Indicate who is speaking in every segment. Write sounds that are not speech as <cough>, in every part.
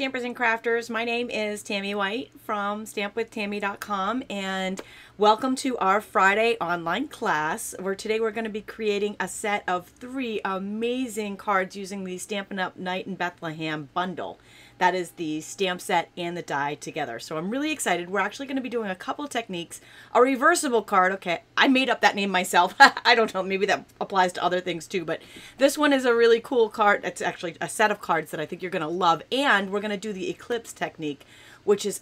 Speaker 1: Stampers and Crafters. My name is Tami White from stampwithtami.com and welcome to our Friday online class where today we're going to be creating a set of three amazing cards using the Stampin' Up! Night in Bethlehem bundle. That is the stamp set and the die together. So I'm really excited. We're actually going to be doing a couple techniques. A reversible card. Okay, I made up that name myself. <laughs> I don't know. Maybe that applies to other things too. But this one is a really cool card. It's actually a set of cards that I think you're going to love. And we're going to do the eclipse technique, which is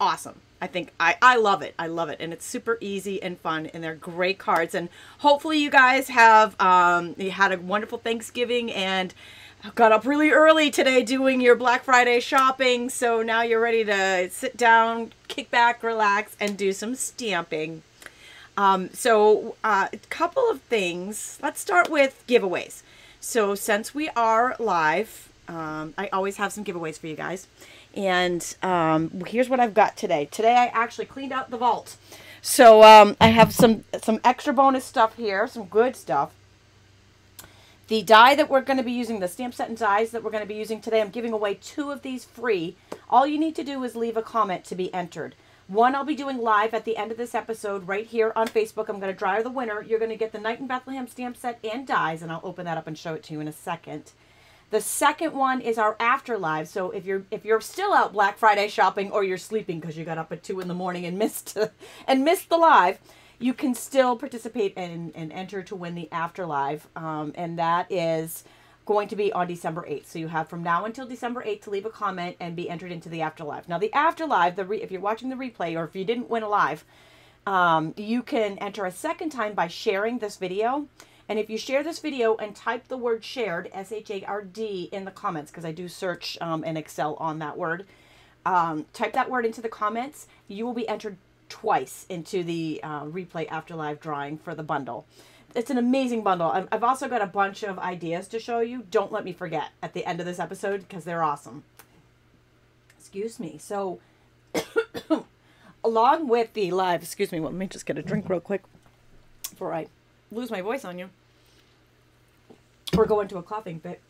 Speaker 1: awesome. I think I, I love it. I love it. And it's super easy and fun. And they're great cards. And hopefully you guys have um, you had a wonderful Thanksgiving and got up really early today doing your Black Friday shopping, so now you're ready to sit down, kick back, relax, and do some stamping. Um, so uh, a couple of things. Let's start with giveaways. So since we are live, um, I always have some giveaways for you guys. And um, here's what I've got today. Today I actually cleaned out the vault. So um, I have some, some extra bonus stuff here, some good stuff. The die that we're going to be using, the stamp set and dies that we're going to be using today, I'm giving away two of these free. All you need to do is leave a comment to be entered. One I'll be doing live at the end of this episode right here on Facebook. I'm going to draw the winner. You're going to get the Night in Bethlehem stamp set and dies, and I'll open that up and show it to you in a second. The second one is our after live. So if you're if you're still out Black Friday shopping or you're sleeping because you got up at two in the morning and missed <laughs> and missed the live, you can still participate and, and enter to win the afterlife. Um, and that is going to be on December 8th. So you have from now until December 8th to leave a comment and be entered into the afterlife. Now, the afterlife, the re- if you're watching the replay or if you didn't win alive, um, you can enter a second time by sharing this video. And if you share this video and type the word shared, S H A R D, in the comments, because I do search um, in Excel on that word, um, type that word into the comments, you will be entered twice into the uh, replay afterlive drawing for the bundle. It's an amazing bundle. I've also got a bunch of ideas to show you. Don't let me forget at the end of this episode because they're awesome. Excuse me. So, <coughs> along with the live, excuse me, let me just get a drink real quick before I lose my voice on you or go into a coughing fit.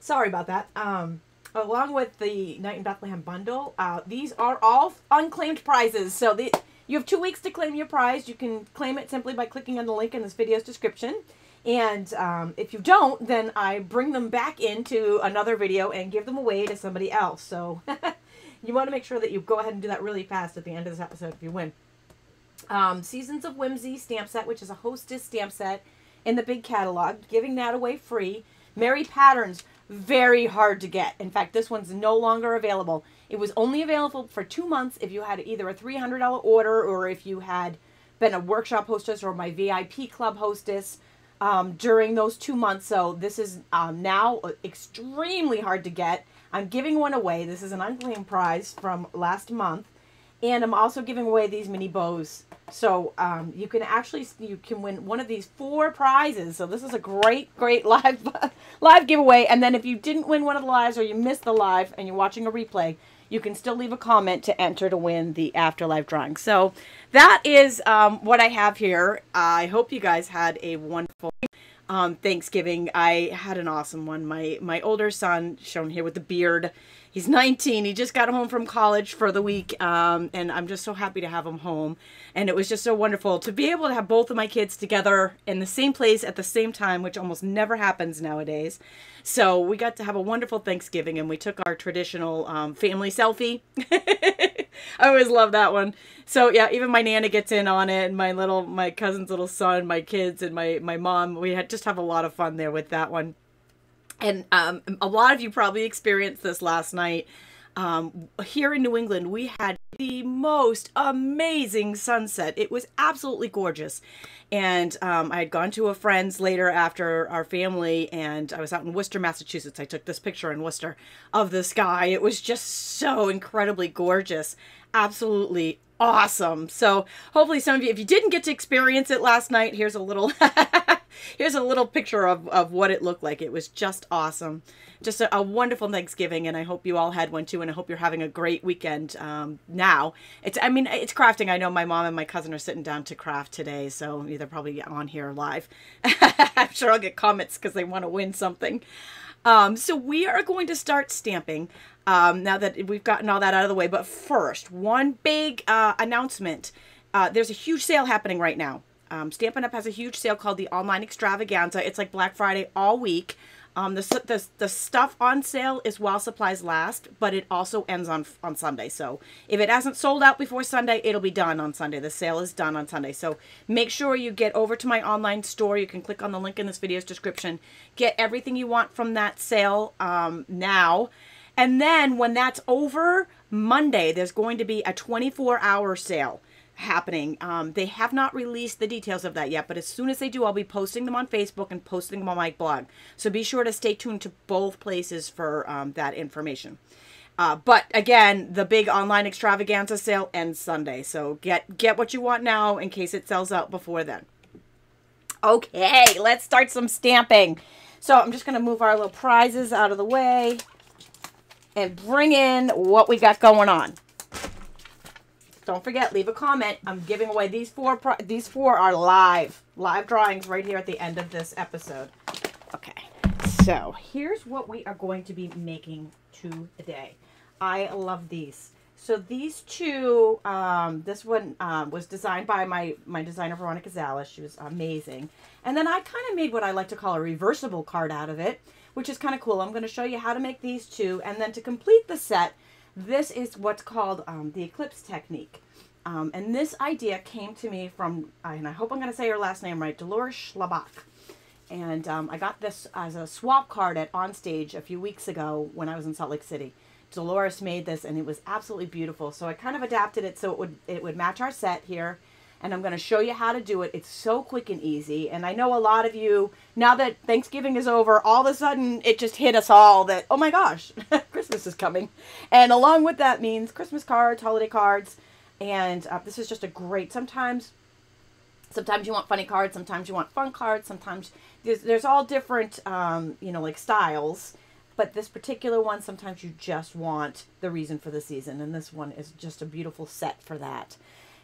Speaker 1: Sorry about that. Um, along with the Night in Bethlehem bundle, uh, these are all unclaimed prizes. So the, you have two weeks to claim your prize. You can claim it simply by clicking on the link in this video's description. And um, if you don't, then I bring them back into another video and give them away to somebody else. So <laughs> you want to make sure that you go ahead and do that really fast at the end of this episode if you win. Um, Seasons of Whimsy stamp set, which is a hostess stamp set in the big catalog, giving that away free. Merry Patterns, very hard to get. In fact, this one's no longer available. It was only available for two months if you had either a $300 order or if you had been a workshop hostess or my VIP club hostess um, during those two months. So this is um, now extremely hard to get. I'm giving one away. This is an unclaimed prize from last month. And I'm also giving away these mini bows. So um, you can actually, you can win one of these four prizes. So this is a great, great <laughs> live, live giveaway. And then if you didn't win one of the lives or you missed the live and you're watching a replay, you can still leave a comment to enter to win the afterlife drawing. So that is um, what I have here. I hope you guys had a wonderful um, Thanksgiving. I had an awesome one. My my older son, shown here with the beard, he's 19. He just got home from college for the week, um, and I'm just so happy to have him home. And it was just so wonderful to be able to have both of my kids together in the same place at the same time, which almost never happens nowadays. So we got to have a wonderful Thanksgiving, and we took our traditional um, family selfie. <laughs> <laughs> I always love that one. So yeah, even my nana gets in on it, and my little, my cousin's little son, my kids, and my my mom. We had just have a lot of fun there with that one. And um, a lot of you probably experienced this last night. Um, here in New England, we had the most amazing sunset. It was absolutely gorgeous. And um, I had gone to a friend's later after our family, and I was out in Worcester, Massachusetts. I took this picture in Worcester of the sky. It was just so incredibly gorgeous. Absolutely awesome. So hopefully some of you, if you didn't get to experience it last night, here's a little <laughs> here's a little picture of, of what it looked like. It was just awesome. Just a, a, wonderful Thanksgiving, and I hope you all had one too, and I hope you're having a great weekend um, now. It's, I mean, it's crafting. I know my mom and my cousin are sitting down to craft today, so they're probably on here live. <laughs> I'm sure I'll get comments because they want to win something. Um, so we are going to start stamping um, now that we've gotten all that out of the way. But first, one big uh, announcement. Uh, there's a huge sale happening right now. Um, Stampin' Up! has a huge sale called the Online Extravaganza. It's like Black Friday all week. Um, the, the, the stuff on sale is while supplies last, but it also ends on on Sunday. So if it hasn't sold out before Sunday, it'll be done on Sunday. The sale is done on Sunday. So make sure you get over to my online store. You can click on the link in this video's description. Get everything you want from that sale um, now. And then when that's over, Monday, there's going to be a 24 hour sale happening. Um, they have not released the details of that yet, but as soon as they do, I'll be posting them on Facebook and posting them on my blog. So be sure to stay tuned to both places for um, that information. Uh, but again, the big online extravaganza sale ends Sunday, so get get what you want now in case it sells out before then. Okay, let's start some stamping. So I'm just going to move our little prizes out of the way and bring in what we got going on. Don't forget, leave a comment. I'm giving away these four. these four are live, live drawings right here at the end of this episode. Okay, so here's what we are going to be making today. I love these. So these two, um, this one um, was designed by my, my designer, Veronica Zales. She was amazing. And then I kind of made what I like to call a reversible card out of it, which is kind of cool. I'm going to show you how to make these two. And then to complete the set, this is what's called um, the eclipse technique. Um, and this idea came to me from, and I hope I'm going to say her last name right, Dolores Schlabach. And um, I got this as a swap card at Onstage a few weeks ago when I was in Salt Lake City. Dolores made this and it was absolutely beautiful. So I kind of adapted it so it would it would match our set here. And I'm going to show you how to do it. It's so quick and easy. And I know a lot of you, now that Thanksgiving is over, all of a sudden it just hit us all that, oh my gosh, <laughs> Christmas is coming. And along with that means Christmas cards, holiday cards. And uh, this is just a great, sometimes sometimes you want funny cards sometimes you want fun cards sometimes there's, there's all different um, you know like styles but this particular one sometimes you just want the reason for the season and this one is just a beautiful set for that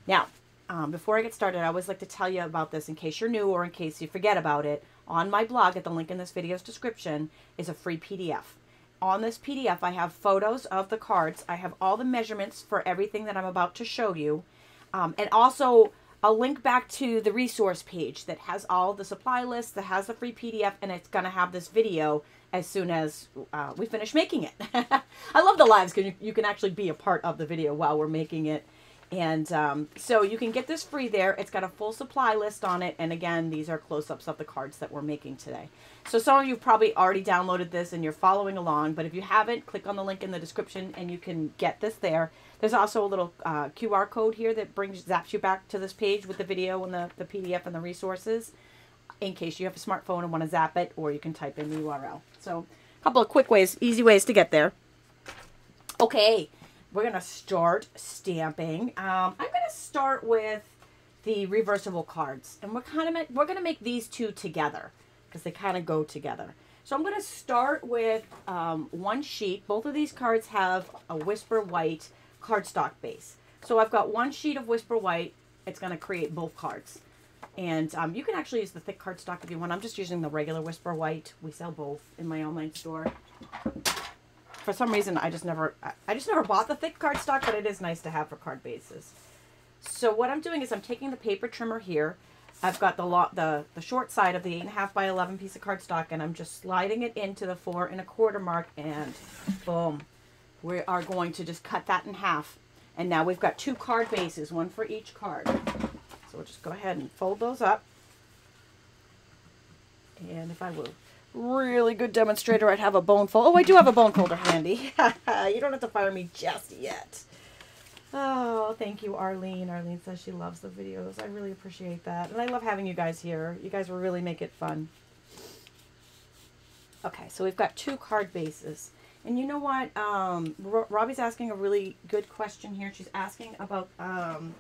Speaker 1: now um, before I get started, I always like to tell you about this in case you're new or in case you forget about it. On my blog, at the link in this video's description, is a free PDF. On this PDF, I have photos of the cards. I have all the measurements for everything that I'm about to show you. Um, and also a link back to the resource page that has all the supply lists, that has the free PDF, and it's going to have this video as soon as uh, we finish making it. <laughs> I love the lives because you, you can actually be a part of the video while we're making it. And um, so you can get this free there. It's got a full supply list on it. And again, these are close-ups of the cards that we're making today. So some of you probably already downloaded this and you're following along. But if you haven't, click on the link in the description and you can get this there. There's also a little uh, QR code here that brings zaps you back to this page with the video and the, the PDF and the resources in case you have a smartphone and want to zap it or you can type in the URL. So a couple of quick ways, easy ways to get there. Okay we're going to start stamping. Um, I'm going to start with the reversible cards. And we're kind of we're going to make these two together because they kind of go together. So I'm going to start with um, one sheet. Both of these cards have a Whisper White cardstock base. So I've got one sheet of Whisper White. It's going to create both cards. And um, you can actually use the thick cardstock if you want. I'm just using the regular Whisper White. We sell both in my online store for some reason, I just never, I just never bought the thick cardstock, but it is nice to have for card bases. So what I'm doing is I'm taking the paper trimmer here. I've got the lot, the, the short side of the 8.5 by 11 piece of cardstock, and I'm just sliding it into the four and a quarter mark, and boom. We are going to just cut that in half. And now we've got two card bases, one for each card. So we'll just go ahead and fold those up. And if I will really good demonstrator, I'd have a bone folder. Oh, I do have a bone folder handy. <laughs> you don't have to fire me just yet. Oh, thank you, Arlene. Arlene says she loves the videos. I really appreciate that. And I love having you guys here. You guys will really make it fun. Okay, so we've got two card bases. And you know what? Um, Robbie's asking a really good question here. She's asking about um,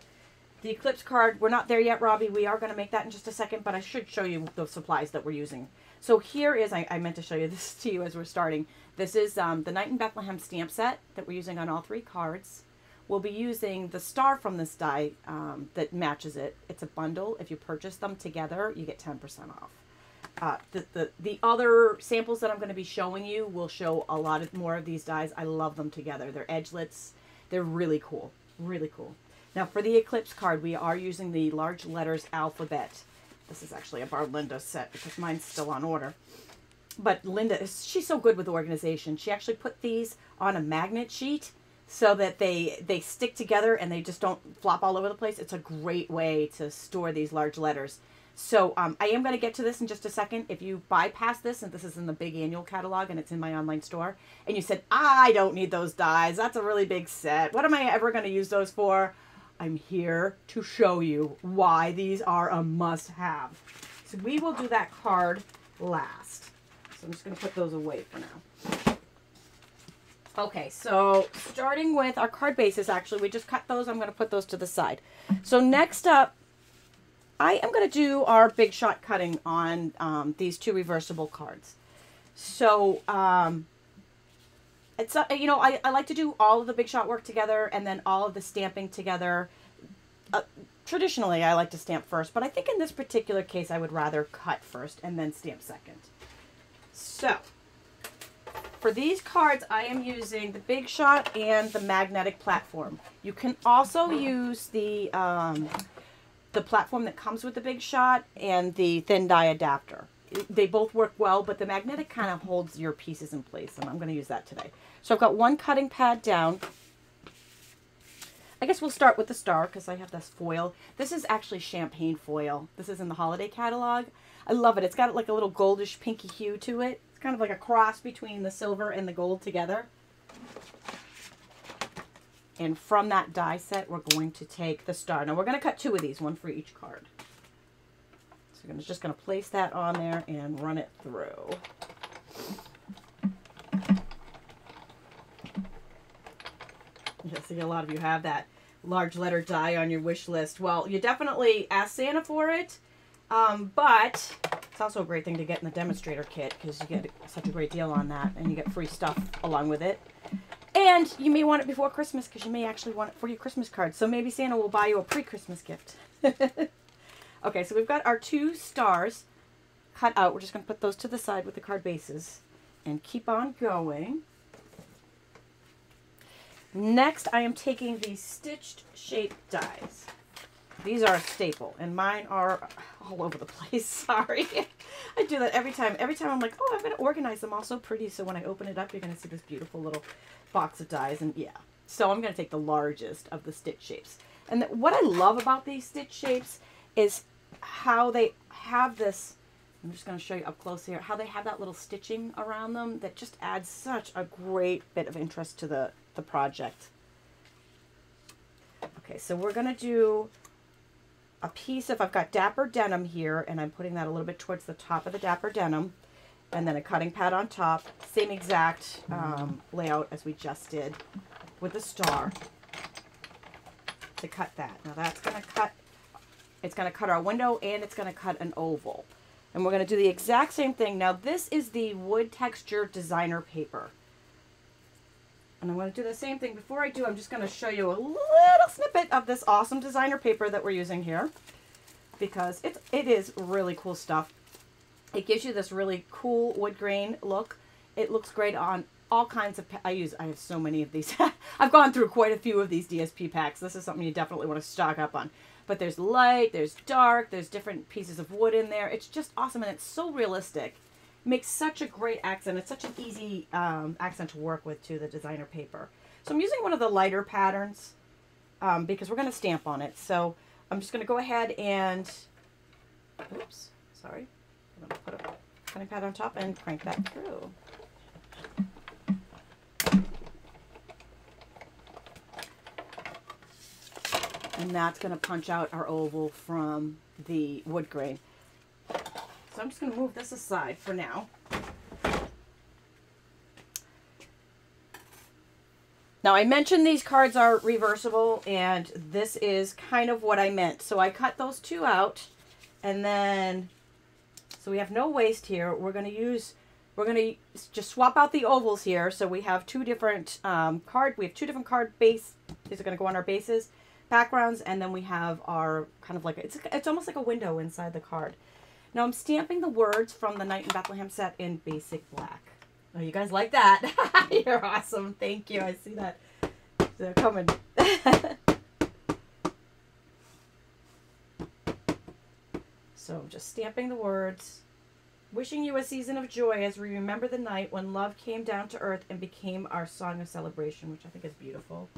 Speaker 1: the Eclipse card. We're not there yet, Robbie. We are going to make that in just a second, but I should show you the supplies that we're using. So here is, I, I meant to show you <laughs> this to you as we're starting. This is um, the Night in Bethlehem stamp set that we're using on all three cards. We'll be using the star from this die um, that matches it. It's a bundle. If you purchase them together, you get 10% off. uh, the, the, the other samples that I'm going to be showing you will show a lot of more of these dies. I love them together. They're Edgelits. They're really cool. Really cool. Now for the Eclipse card, we are using the large letters alphabet. This is actually a Bar Linda set because mine's still on order. But Linda, she's so good with organization. She actually put these on a magnet sheet so that they they stick together and they just don't flop all over the place. It's a great way to store these large letters. So um, I am going to get to this in just a second. If you bypass this, and this is in the big annual catalog and it's in my online store, and you said, I don't need those dies. That's a really big set. What am I ever going to use those for? I'm here to show you why these are a must-have. So we will do that card last. So I'm just going to put those away for now. Okay, so starting with our card bases, actually, we just cut those. I'm going to put those to the side. So next up, I am going to do our big shot cutting on um, these two reversible cards. So, um, it's, uh, you know, I, I like to do all of the big shot work together and then all of the stamping together. Uh, traditionally, I like to stamp first, but I think in this particular case, I would rather cut first and then stamp second. So, for these cards, I am using the Big Shot and the Magnetic Platform. You can also use the, um, the platform that comes with the Big Shot and the thin die adapter. They both work well, but the magnetic kind of holds your pieces in place, and I'm going to use that today. So I've got one cutting pad down. I guess we'll start with the star because I have this foil. This is actually champagne foil. This is in the holiday catalog. I love it. It's got like a little goldish pinky hue to it It's kind of like a cross between the silver and the gold together. And from that die set, we're going to take the star. Now, we're going to cut two of these, one for each card. I'm just going to place that on there and run it through. Yeah, see, a lot of you have that large letter die on your wish list. Well, you definitely ask Santa for it, um, but it's also a great thing to get in the demonstrator kit because you get such a great deal on that and you get free stuff along with it. And you may want it before Christmas because you may actually want it for your Christmas card. So maybe Santa will buy you a pre-Christmas gift. <laughs> okay, so we've got our two stars cut out. We're just going to put those to the side with the card bases and keep on going. Next, I am taking these stitched shape dies. These are a staple, and mine are all over the <laughs> place. Sorry. <laughs> I do that every time. Every time I'm like, oh, I'm going to organize them all so pretty. So when I open it up, you're going to see this beautiful little box of dies. And yeah, so I'm going to take the largest of the stitch shapes. And what I love about these stitch shapes is how they have this, I'm just going to show you up close here, how they have that little stitching around them that just adds such a great bit of interest to the, the project. Okay, so we're going to do a piece of, I've got Dapper Denim here, and I'm putting that a little bit towards the top of the Dapper Denim, and then a cutting pad on top, same exact um, layout as we just did with the star to cut that. Now that's going to cut, it's going to cut our window, and it's going to cut an oval. And we're going to do the exact same thing. Now this is the wood texture designer paper. And I'm going to do the same thing. Before I do, I'm just going to show you a little snippet of this awesome designer paper that we're using here. Because it's, it is really cool stuff. It gives you this really cool wood grain look. It looks great on all kinds of, I use, I have so many of these. <laughs> I've gone through quite a few of these DSP packs. This is something you definitely want to stock up on. But there's light, there's dark, there's different pieces of wood in there. It's just awesome and it's so realistic makes such a great accent. It's such an easy um, accent to work with too, the designer paper. So I'm using one of the lighter patterns um, because we're going to stamp on it. So I'm just going to go ahead and, oops, sorry. I'm going to put a cutting pad on top and crank that through. And that's going to punch out our oval from the wood grain. So I'm just going to move this aside for now. Now I mentioned these cards are reversible and this is kind of what I meant. So I cut those two out and then, so we have no waste here. We're going to use, we're going to just swap out the ovals here. So we have two different um, card, we have two different card base. These are going to go on our bases, backgrounds, and then we have our kind of like, it's, it's almost like a window inside the card. Now I'm stamping the words from the Night in Bethlehem set in basic black. Oh, you guys like that? <laughs> You're awesome. Thank you. I see that. They're coming. <laughs> so just stamping the words. Wishing you a season of joy as we remember the night when love came down to earth and became our song of celebration, which I think is beautiful.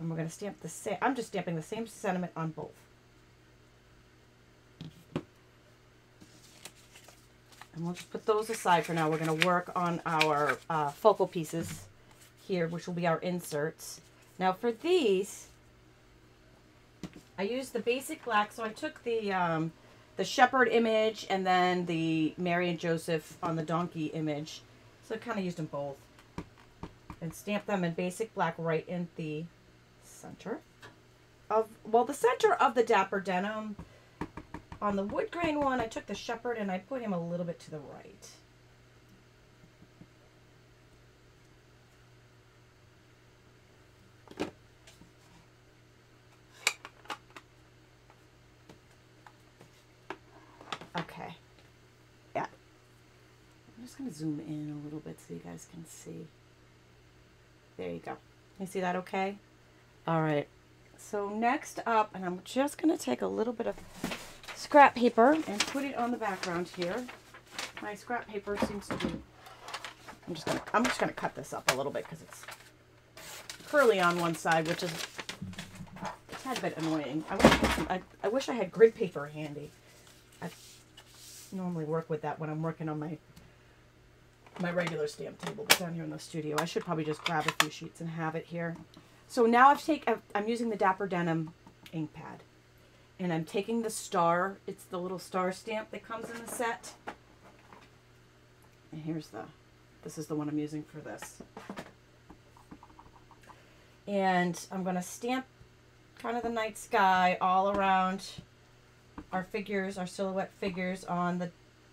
Speaker 1: And we're going to stamp the same, I'm just stamping the same sentiment on both. And we'll just put those aside for now. We're going to work on our uh, focal pieces here, which will be our inserts. Now for these, I used the basic black. So I took the um, the shepherd image and then the Mary and Joseph on the donkey image. So I kind of used them both. And stamped them in basic black right in the center of, well, the center of the Dapper Denim on the wood grain one, I took the shepherd and I put him a little bit to the right. Okay. Yeah. I'm just going to zoom in a little bit so you guys can see. There you go. You see that okay? All right. So next up, and I'm just going to take a little bit of scrap paper and put it on the background here. My scrap paper seems to be, I'm just gonna, I'm just gonna cut this up a little bit because it's curly on one side, which is a tad bit annoying. I wish I, had some, I, I wish I had grid paper handy. I normally work with that when I'm working on my my regular stamp table but down here in the studio. I should probably just grab a few sheets and have it here. So now I've taken, I'm using the Dapper Denim ink pad and I'm taking the star. It's the little star stamp that comes in the set. And here's the, this is the one I'm using for this. And I'm going to stamp kind of the night sky all around our figures, our silhouette figures on the,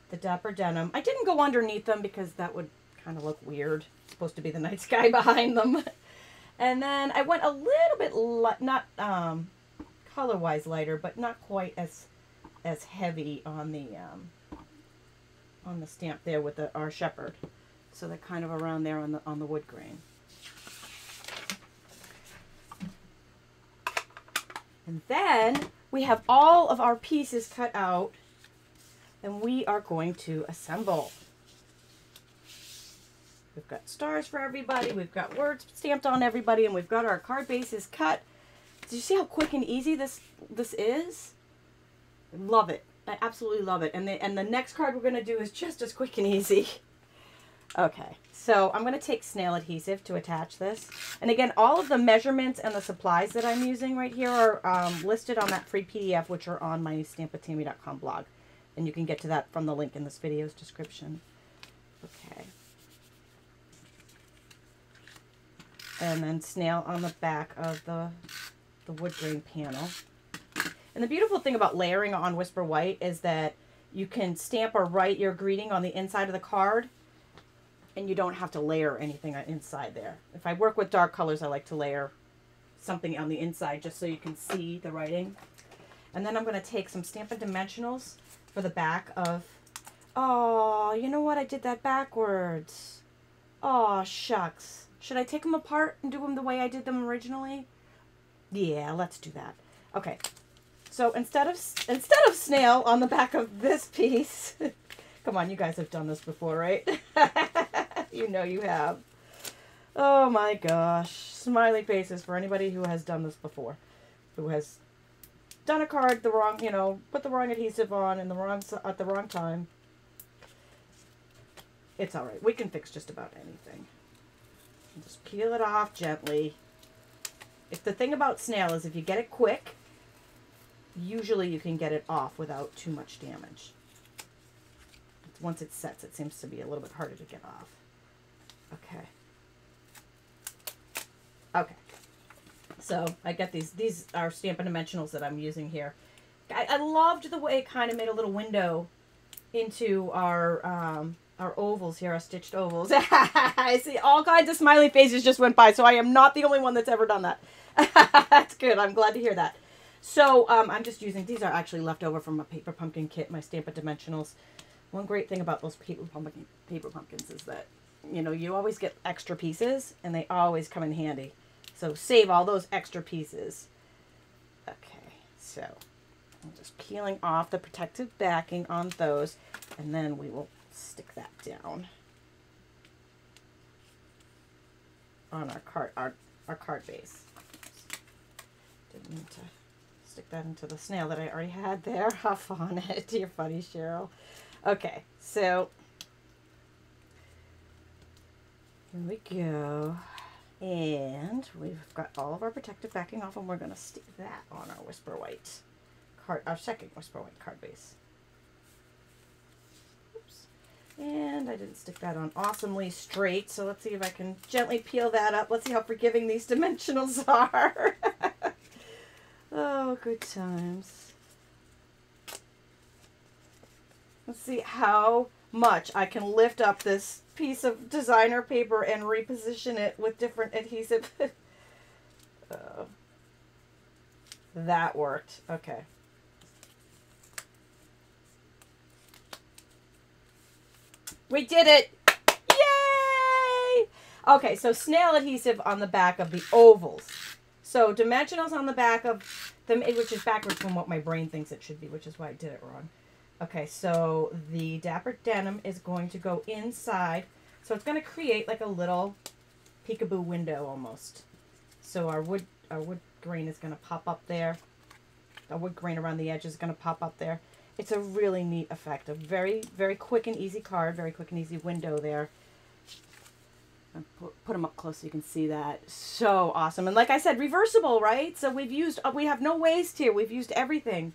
Speaker 1: the Dapper Denim. I didn't go underneath them because that would kind of look weird. It's supposed to be the night sky <laughs> behind them. And then I went a little bit, not, um, color-wise lighter, but not quite as as heavy on the um, on the stamp there with the our shepherd. So they're kind of around there on the on the wood grain. And then we have all of our pieces cut out and we are going to assemble. We've got stars for everybody, we've got words stamped on everybody, and we've got our card bases cut. Do you see how quick and easy this this is? Love it. I absolutely love it. And the and the next card we're gonna do is just as quick and easy. <laughs> Okay, so I'm going to take snail adhesive to attach this. And again, all of the measurements and the supplies that I'm using right here are um, listed on that free PDF, which are on my stampwithtami.com blog. And you can get to that from the link in this video's description. Okay. And then snail on the back of the the wood grain panel. And the beautiful thing about layering on Whisper White is that you can stamp or write your greeting on the inside of the card and you don't have to layer anything inside there. If I work with dark colors, I like to layer something on the inside just so you can see the writing. And then I'm going to take some Stampin' Dimensionals for the back of... Oh, you know what? I did that backwards. Oh, shucks. Should I take them apart and do them the way I did them originally? Yeah, let's do that. Okay, so instead of instead of snail on the back of this <laughs> piece, <laughs> come on, you guys have done this before, right? <laughs> you know you have. Oh my gosh, smiley faces for anybody who has done this before, who has done a card the wrong, you know, put the wrong adhesive on in the wrong at the wrong time. It's all right. We can fix just about anything. Just peel it off gently. If the thing about snail is if you get it quick, usually you can get it off without too much damage. Once it sets, it seems to be a little bit harder to get off. Okay. Okay. So I get these. These are Stampin' Dimensionals that I'm using here. I, I loved the way it kind of made a little window into our um, our ovals here, our stitched ovals. <laughs> I see all kinds of smiley faces just went by, so I am not the only one that's ever done that. <laughs> that's good. I'm glad to hear that. So um, I'm just using, these are actually left over from a paper pumpkin kit, my Stampin' Dimensionals. One great thing about those paper, pumpkin, paper pumpkins is that, you know, you always get extra pieces and they always come in handy. So save all those extra pieces. Okay, so I'm just peeling off the protective backing on those and then we will stick that down on our card, our, our card base. Didn't mean to stick that into the snail that I already had there. <laughs> Huff on it. <laughs> You're funny, Cheryl. Okay, so here we go. And we've got all of our protective backing off and we're going to stick that on our Whisper White card, our second Whisper White card base. And I didn't stick that on awesomely straight, so let's see if I can gently peel that up. Let's see how forgiving these dimensionals <laughs> are. Oh, good times. Let's see how much I can lift up this piece of designer paper and reposition it with different adhesive. uh, <laughs> that worked. Okay. We did it! Yay! Okay, so snail adhesive on the back of the ovals. So dimensionals on the back of them, which is backwards from what my brain thinks it should be, which is why I did it wrong. Okay, so the Dapper Denim is going to go inside. So it's going to create like a little peekaboo window almost. So our wood, our wood grain is going to pop up there. Our wood grain around the edge is going to pop up there. It's a really neat effect. A very, very quick and easy card. Very quick and easy window there put, them up close so you can see that. So awesome. And like I said, reversible, right? So we've used, uh, we have no waste here. We've used everything.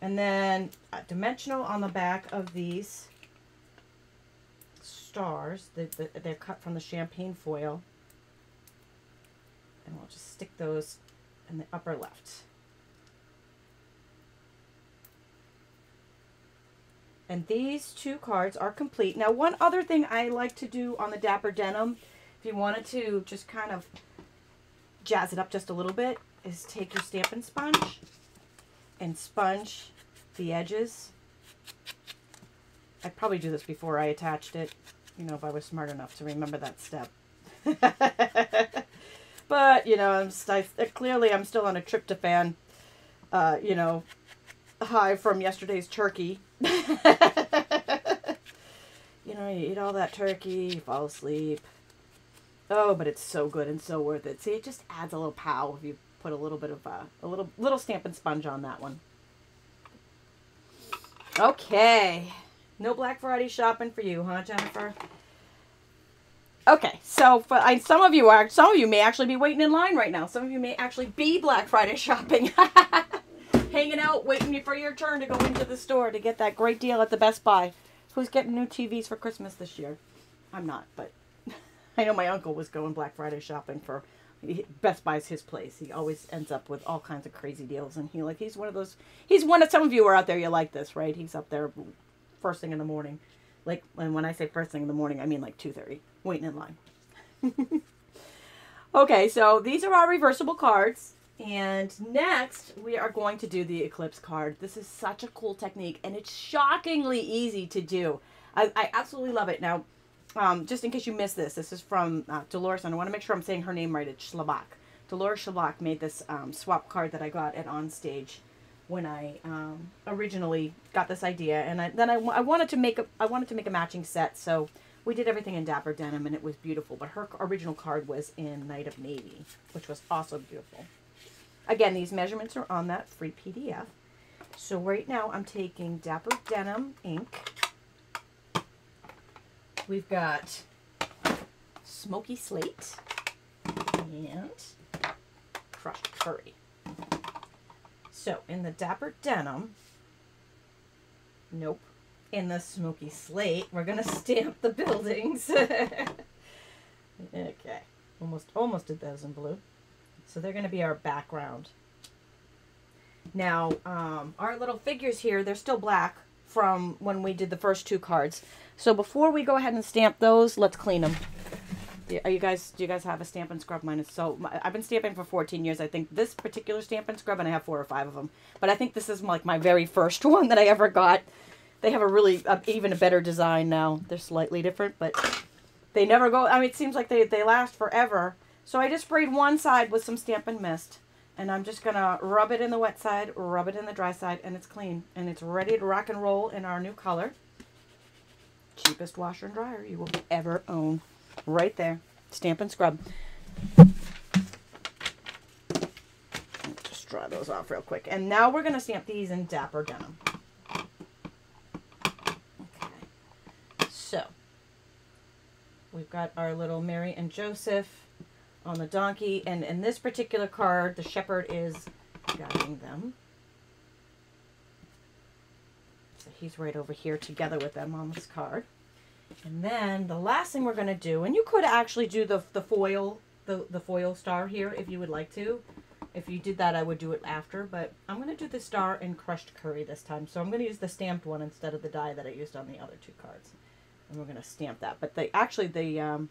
Speaker 1: And then uh, dimensional on the back of these stars. The, the, they're cut from the champagne foil. And we'll just stick those in the upper left. And these two cards are complete. Now, one other thing I like to do on the Dapper Denim, if you wanted to just kind of jazz it up just a little bit, is take your Stampin' Sponge and sponge the edges. I'd probably do this before I attached it, you know, if I was smart enough to remember that step. <laughs> but, you know, I'm clearly I'm still on a tryptophan, uh, you know, high from yesterday's turkey. <laughs> you know, you eat all that turkey, you fall asleep. Oh, but it's so good and so worth it. See, it just adds a little pow if you put a little bit of uh, a little little Stampin' Sponge on that one. Okay. No Black Friday shopping for you, huh, Jennifer? Okay, so for I, some of you are some of you may actually be waiting in line right now. Some of you may actually be Black Friday shopping. <laughs> hanging out, waiting for your turn to go into the store to get that great deal at the Best Buy. Who's getting new TVs for Christmas this year? I'm not, but <laughs> I know my uncle was going Black Friday shopping for Best Buy's his place. He always ends up with all kinds of crazy deals, and he like he's one of those. He's one of some of you are out there. You like this, right? He's up there first thing in the morning, like and when I say first thing in the morning, I mean like two thirty, waiting in line. <laughs> okay, so these are our reversible cards. And next, we are going to do the Eclipse card. This is such a cool technique, and it's shockingly easy to do. I, I absolutely love it. Now, um, just in case you missed this, this is from uh, Dolores, and I want to make sure I'm saying her name right. It's Schlabach. Dolores Schlabach made this um, swap card that I got at OnStage when I um, originally got this idea, and I, then I, I wanted to make a I wanted to make a matching set, so we did everything in Dapper Denim, and it was beautiful. But her original card was in Night of Navy, which was also beautiful. Again, these measurements are on that free PDF. So right now I'm taking Dapper Denim ink. We've got Smoky Slate and Crushed Curry. So in the Dapper Denim, nope, in the Smoky Slate, we're going to stamp the buildings. <laughs> okay, almost, almost did those in blue. So they're going to be our background. Now, um, our little figures here, they're still black from when we did the first two cards. So before we go ahead and stamp those, let's clean them. Are you guys? Do you guys have a Stampin' Scrub? Mine is so. I've been stamping for 14 years. I think this particular Stampin' Scrub, and I have four or five of them. But I think this is like my very first <laughs> one that I ever got. They have a really even a better design now. They're slightly different, but they never go. I mean, it seems like they they last forever. So I just sprayed one side with some Stampin' Mist, and I'm just gonna rub it in the wet side, rub it in the dry side, and it's clean and it's ready to rock and roll in our new color. Cheapest washer and dryer you will ever own. Right there. Stampin' Scrub. Just dry those off real quick. And now we're going to stamp these in Dapper Denim. Okay. So, we've got our little Mary and Joseph on the donkey. And in this particular card, the shepherd is guiding them. So he's right over here together with them on this card. And then the last thing we're going to do, and you could actually do the, the foil, the, the foil star here if you would like to. If you did that, I would do it after, but I'm going to do the star in crushed curry this time. So I'm going to use the stamped one instead of the die that I used on the other two cards. And we're going to stamp that. But they actually, the, um,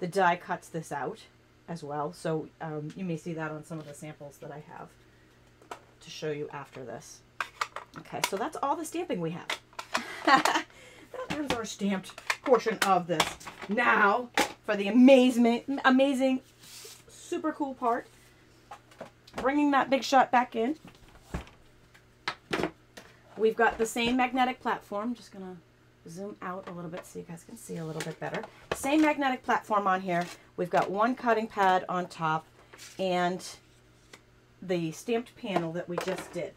Speaker 1: the die cuts this out as well. So um, you may see that on some of the samples that I have to show you after this. Okay, so that's all the stamping we have. <laughs> that ends our stamped portion of this. Now, for the amazement, amazing, super cool part, bringing that big shot back in. We've got the same magnetic platform. Just gonna zoom out a little bit so you guys can see a little bit better. Same magnetic platform on here. We've got one cutting pad on top and the stamped panel that we just did.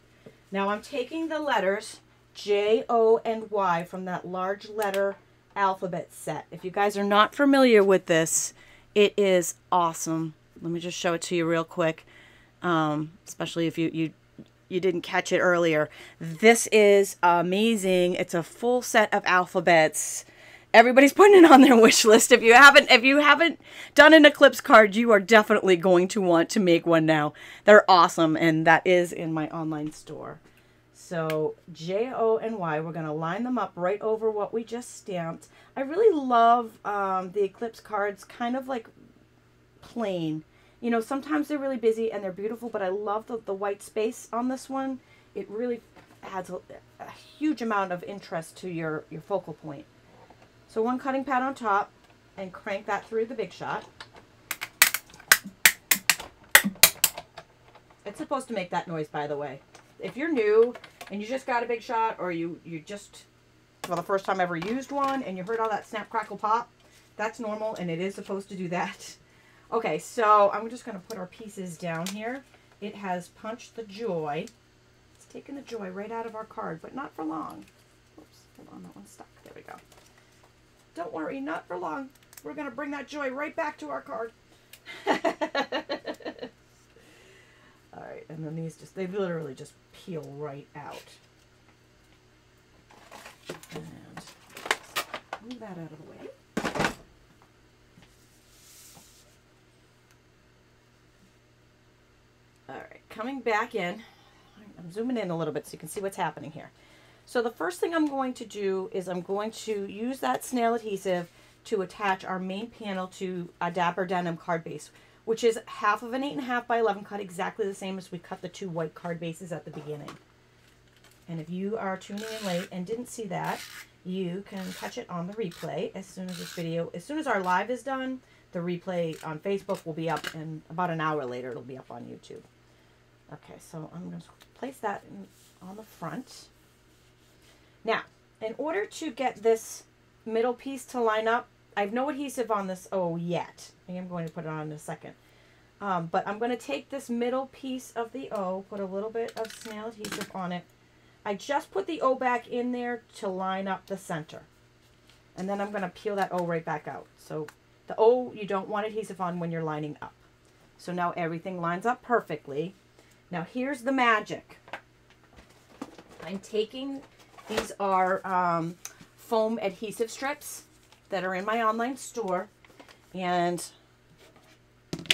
Speaker 1: Now I'm taking the letters J, O, and Y from that large letter alphabet set. If you guys are not familiar with this, it is awesome. Let me just show it to you real quick, um, especially if you, you you didn't catch it earlier. This is amazing. It's a full set of alphabets. Everybody's <laughs> putting it on their wish list. If you haven't if you haven't done an eclipse card, you are definitely going to want to make one now. They're awesome and that is in my online store. So J, O, and Y, we're going to line them up right over what we just stamped. I really love um, the Eclipse cards kind of like plain. You know, sometimes they're really busy and they're beautiful, but I love the, the white space on this one. It really adds a, a huge amount of interest to your, your focal point. So one cutting pad on top and crank that through the big shot. It's supposed to make that noise, by the way. If you're new and you just got a big shot or you, you just, for the first time ever used one and you heard all that snap, crackle, pop, that's normal and it is supposed to do that. Okay, so I'm just going to put our pieces down here. It has punched the joy. It's taken the joy right out of our card, but not for long. Oops, hold on, that one's stuck. There we go. Don't worry, not for long. We're going to bring that joy right back to our card. <laughs> All right, and then these just, they literally just peel right out. And move that out of the way. All right, coming back in. I'm zooming in a little bit so you can see what's happening here. So the first thing I'm going to do is I'm going to use that snail adhesive to attach our main panel to a Dapper Denim card base, which is half of an 8.5 by 11 cut, exactly the same as we cut the two white card bases at the beginning. And if you are tuning in late and didn't see that, you can catch it on the replay as soon as this video, as soon as our live is done, the replay on Facebook will be up and about an hour later it'll be up on YouTube. Okay, so I'm going to place that in, on the front. Now, in order to get this middle piece to line up, I have no adhesive on this O yet. I am going to put it on in a second. Um, but I'm going to take this middle piece of the O, put a little bit of snail adhesive on it. I just put the O back in there to line up the center. And then I'm going to peel that O right back out. So the O you don't want adhesive on when you're lining up. So now everything lines up perfectly. Now here's the magic. I'm taking, these are um, foam adhesive strips that are in my online store. And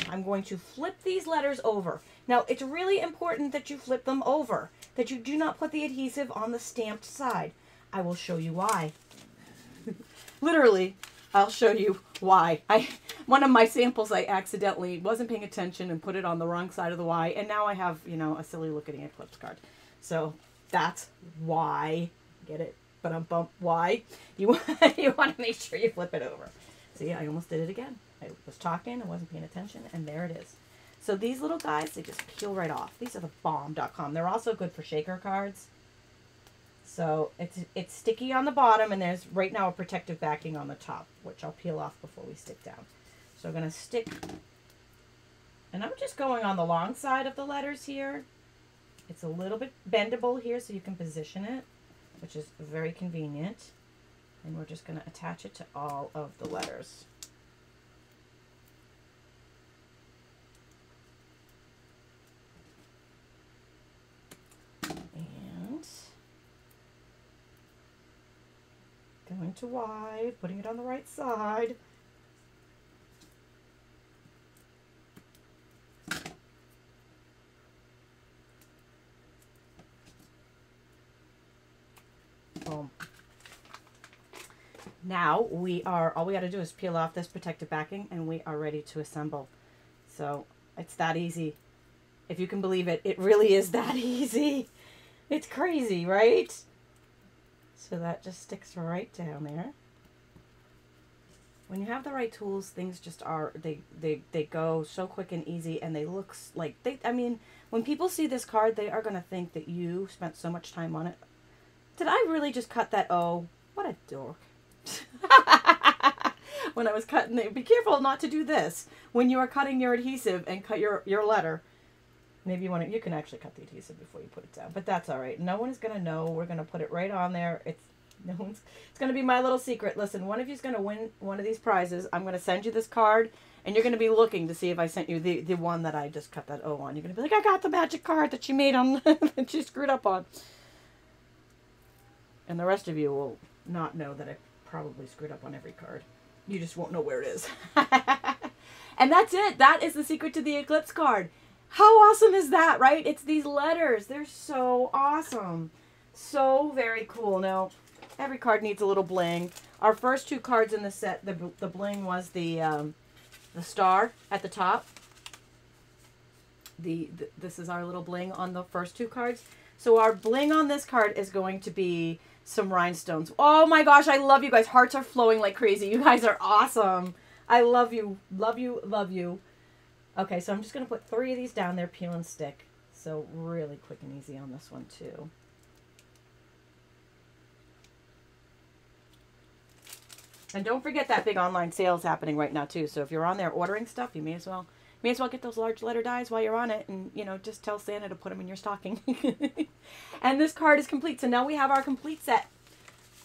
Speaker 1: I'm going to flip these letters over. Now it's really important that you flip them over, that you do not put the adhesive on the stamped side. I will show you why. <laughs> Literally, I'll show you why. I one of my samples I accidentally wasn't paying attention and put it on the wrong side of the Y, and now I have you know a silly looking eclipse card. So that's why. Get it? But I'm bump. Why? You <laughs> you want to make sure you flip it over. See, I almost did it again. I was talking, I wasn't paying attention, and there it is. So these little guys, they just peel right off. These are the bomb.com. They're also good for shaker cards. So it's it's sticky on the bottom and there's right now a protective backing on the top, which I'll peel off before we stick down. So I'm going to stick, and I'm just going on the long side of the letters here. It's a little bit bendable here so you can position it, which is very convenient. And we're just going to attach it to all of the letters. To Y, putting it on the right side. Boom. Now we are, all we got to do is peel off this protective backing and we are ready to assemble. So it's that easy. If you can believe it, it really is that <laughs> easy. It's crazy, right? So that just sticks right down there. When you have the right tools, things just are, they, they, they go so quick and easy and they look like, they. I mean, when people see this card, they are going to think that you spent so much time on it. Did I really just cut that O? What a dork. <laughs> when I was cutting it, be careful not to do this. When you are cutting your adhesive and cut your, your letter, Maybe you want to, you can actually cut the adhesive before you put it down, but that's all right. No one is going to know. We're going to put it right on there. It's, <laughs> no one's, it's going to be my little secret. Listen, one of you's going to win one of these prizes. I'm going to send you this card and you're going to be looking to see if I sent you the, the one that I just cut that O on. You're going to be like, I got the magic card that she made on, <laughs> that she screwed up on. And the rest of you will not know that I probably screwed up on every card. You just won't know where it is. <laughs> and that's it. That is the secret to the Eclipse card. How awesome is that, right? It's these letters. They're so awesome. So very cool. Now, every card needs a little bling. Our first two cards in the set, the, the bling was the, um, the star at the top. The, the This is our little bling on the first two cards. So our bling on this card is going to be some rhinestones. Oh my gosh, I love you guys. Hearts are flowing like crazy. You guys are awesome. I love you. Love you. Love you. Okay, so I'm just going to put three of these down there, peel and stick. So really quick and easy on this one too. And don't forget that big online sale is happening right now too. So if you're on there ordering stuff, you may as well may as well get those large letter dies while you're on it and you know just tell Santa to put them in your stocking. <laughs> and this card is complete. So now we have our complete set.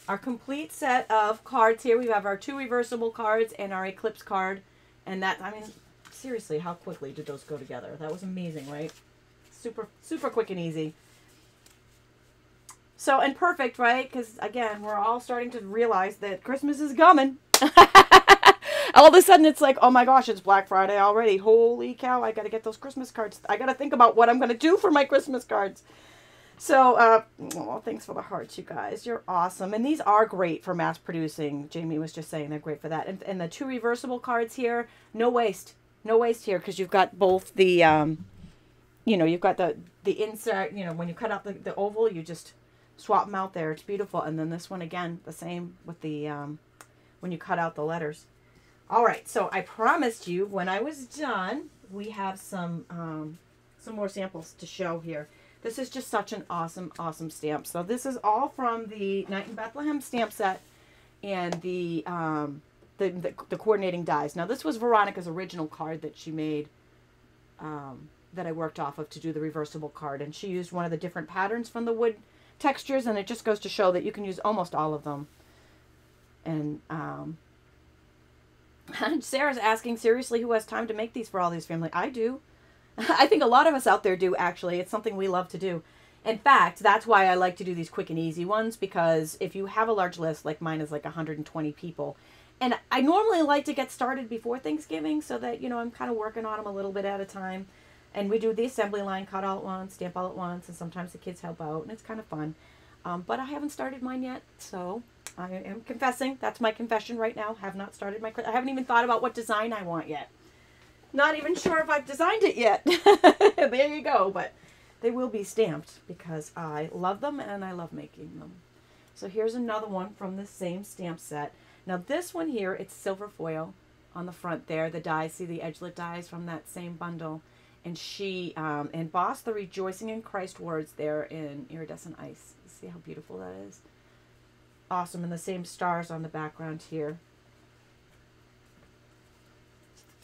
Speaker 1: Our complete set of cards here. We have our two reversible cards and our eclipse card. And that I mean seriously, how quickly did those go together? That was amazing, right? Super, super quick and easy. So, and perfect, right? Because, again, we're all starting to realize that Christmas is coming. <laughs> all of a sudden, it's like, oh my gosh, it's Black Friday already. Holy cow, I got to get those Christmas cards. I got to think about what I'm going to do for my Christmas cards. So, uh, well, thanks for the hearts, you guys. You're awesome. And these are great for mass producing. Jamie was just saying they're great for that. And, and the two reversible cards here, no waste no waste here because you've got both the, um, you know, you've got the, the insert, you know, when you cut out the, the oval, you just swap them out there. It's beautiful. And then this one again, the same with the, um, when you cut out the letters. All right, so I promised you when I was done, we have some, um, some more samples to show here. This is just such an awesome, awesome stamp. So this is all from the Night in Bethlehem stamp set and the, um, the, the, the coordinating dies. Now this was Veronica's original card that she made um, that I worked off of to do the reversible card. And she used one of the different patterns from the wood textures. And it just goes to show that you can use almost all of them. And, um, <laughs> Sarah's asking, seriously, who has time to make these for all these family? I do. <laughs> I think a lot of us out there do, actually. It's something we love to do. In fact, that's why I like to do these quick and easy ones because if you have a large list, like mine is like 120 people, and I normally like to get started before Thanksgiving so that, you know, I'm kind of working on them a little bit at a time. And we do the assembly line, cut all at once, stamp all at once, and sometimes the kids help out, and it's kind of fun. Um, but I haven't started mine yet, so I am confessing. That's my confession right now. Have not started my. I haven't even thought about what design I want yet. Not even sure if I've designed it yet. <laughs> there you go. But they will be stamped because I love them and I love making them. So here's another one from the same stamp set. Now this one here, it's silver foil on the front there. The dies, see the Edgelit dies from that same bundle. And she um, embossed the rejoicing in Christ words there in iridescent ice. See how beautiful that is? Awesome. And the same stars on the background here.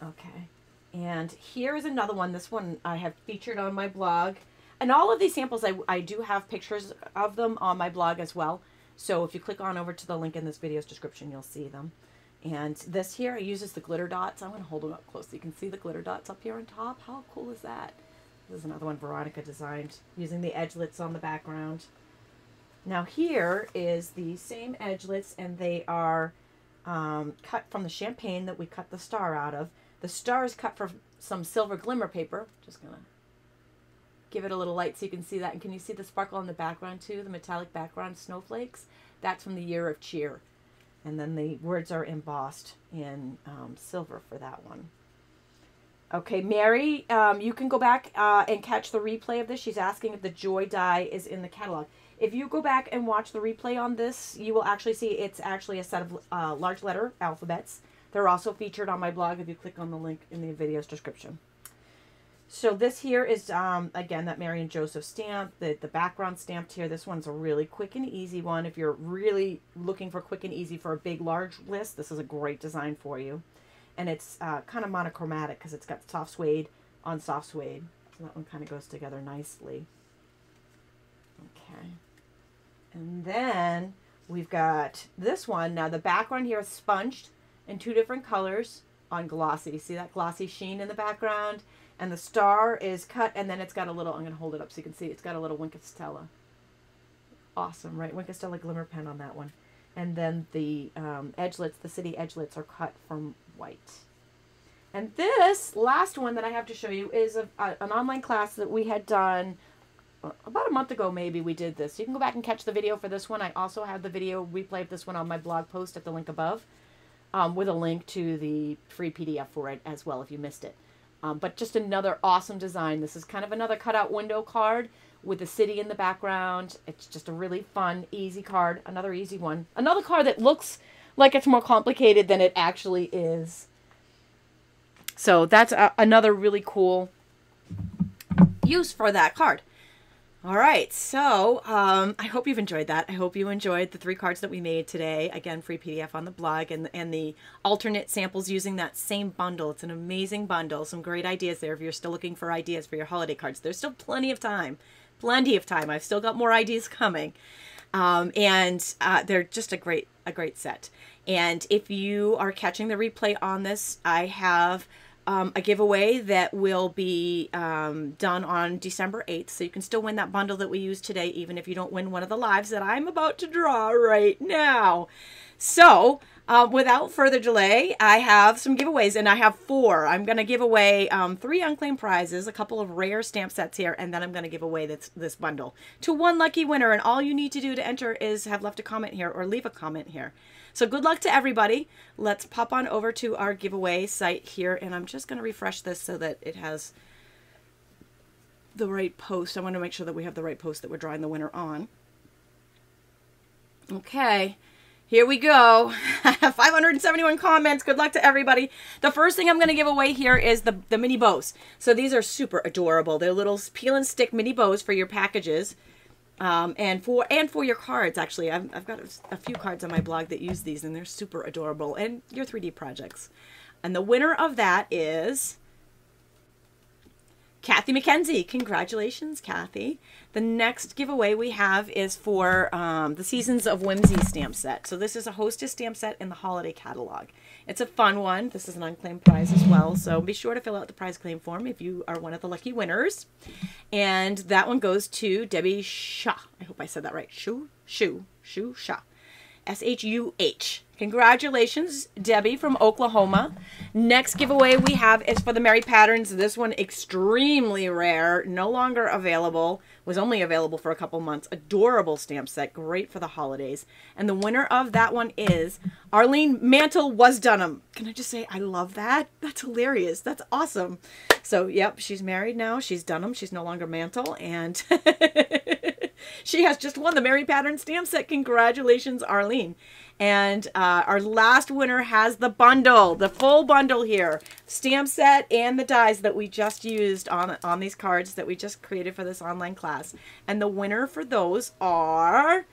Speaker 1: Okay. And here is another one. This one I have featured on my blog. And all of these samples, I, I do have pictures of them on my blog as well. So if you click on over to the link in this video's description, you'll see them. And this here uses the glitter dots. I'm going to hold them up close so you can see the glitter dots up here on top. How cool is that? This is another one Veronica designed using the Edgelits on the background. Now here is the same Edgelits and they are um, cut from the champagne that we cut the star out of. The star is cut from some silver glimmer paper. Just going to give it a little light so you can see that. And can you see the sparkle on the background too? The metallic background snowflakes? That's from the year of cheer. And then the words are embossed in um, silver for that one. Okay, Mary, um, you can go back uh, and catch the replay of this. She's asking if the Joy die is in the catalog. If you go back and watch the replay on this, you will actually see it's actually a set of uh, large letter alphabets. They're also featured on my blog if you click on the link in the video's description. So this here is, um, again, that Mary and Joseph stamp, the, the background stamped here. This one's a really quick and easy one. If you're really looking for quick and easy for a big, large list, this is a great design for you. And it's uh, kind of monochromatic because it's got soft suede on soft suede. So that one kind of goes together nicely. Okay. And then we've got this one. Now the background here is sponged in two different colors on glossy. See that glossy sheen in the background? And the star is cut and then it's got a little i'm going to hold it up so you can see it's got a little Wink of Stella awesome right Wink of Stella glimmer pen on that one. And then the um, Edgelits the city Edgelits are cut from white. And this last one that i have to show you is a, a, an online class that we had done uh, about a month ago maybe we did this. You can go back and catch the video for this one. I also have the video replay of this one on my blog post at the link above um, with a link to the free pdf for it as well if you missed it um, but just another awesome design. This is kind of another cutout window card with the city in the background. It's just a really fun, easy card. Another easy one. Another card that looks like it's more complicated than it actually is. So that's a, another really cool use for that card. All right, so um, I hope you've enjoyed that. I hope you enjoyed the three cards that we made today. Again, free PDF on the blog and, and the alternate samples using that same bundle. It's an amazing bundle. Some great ideas there if you're still looking for ideas for your holiday cards. There's still plenty of time. Plenty of time. I've still got more ideas coming. Um, and uh, they're just a great, a great set. And if you are catching the replay on this, I have um, a giveaway that will be um, done on December 8th. So you can still win that bundle that we used today, even if you don't win one of the lives that I'm about to draw right now. So uh, without further delay, I have some giveaways, and I have four. I'm going to give away um, three unclaimed prizes, a couple of rare stamp sets here, and then I'm going to give away this, this bundle to one lucky winner. And all you need to do to enter is have left a comment here or leave a comment here. So good luck to everybody. Let's pop on over to our giveaway site here, and I'm just going to refresh this so that it has the right post. I want to make sure that we have the right post that we're drawing the winner on. Okay, here we go. <laughs> 571 comments. Good luck to everybody. The first thing I'm going to give away here is the, the mini bows. So these are super adorable. They're little peel and stick mini bows for your packages. Um, and for and for your cards, actually, I've, I've got a, few cards on my blog that use these, and they're super adorable. And your 3D projects. And the winner of that is Kathy McKenzie. Congratulations, Kathy. The next giveaway we have is for um, the Seasons of Whimsy stamp set. So this is a Hostess stamp set in the holiday catalog. It's a fun one. This is an unclaimed prize as well. So be sure to fill out the prize claim form if you are one of the lucky winners. And that one goes to Debbie Shaw. I hope I said that right. Shu, Shu, Shu, Shaw. S H U H. Congratulations, Debbie from Oklahoma. Next giveaway we have is for the Merry Patterns. This one extremely rare, no longer available. Was only available for a couple months. Adorable stamp set, great for the holidays. And the winner of that one is Arlene Mantle was Dunham. Can I just say I love that? That's hilarious. That's awesome. So, yep, she's married now. She's Dunham. She's no longer Mantle and <laughs> she has just won the Merry Pattern stamp set. Congratulations, Arlene. And uh, our last winner has the bundle, the full bundle here. Stamp set and the dies that we just used on, on these cards that we just created for this online class. And the winner for those are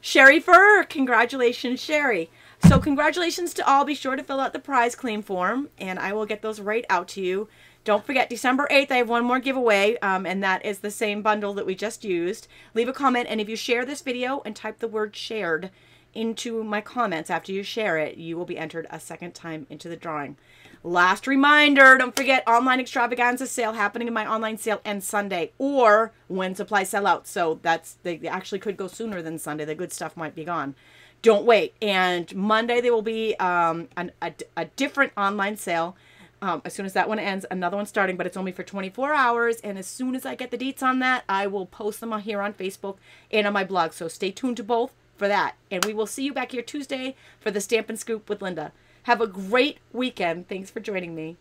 Speaker 1: Sherry Fur. Congratulations, Sherry. So congratulations to all. Be sure to fill out the prize claim form, and I will get those right out to you. Don't forget, December 8th, I have one more giveaway, um, and that is the same bundle that we just used. Leave a comment, and if you share this video and type the word shared into my comments after you share it, you will be entered a second time into the drawing. Last reminder, don't forget online extravaganza sale happening in my online sale and Sunday or when supplies sell out. So that's they actually could go sooner than Sunday. The good stuff might be gone. Don't wait. And Monday there will be um, an, a, a different online sale um, as soon as that one ends, another one starting, but it's only for 24 hours. And as soon as I get the deets on that, I will post them here on Facebook and on my blog. So stay tuned to both for that. And we will see you back here Tuesday for the Stamp and Scoop with Linda. Have a great weekend. Thanks for joining me.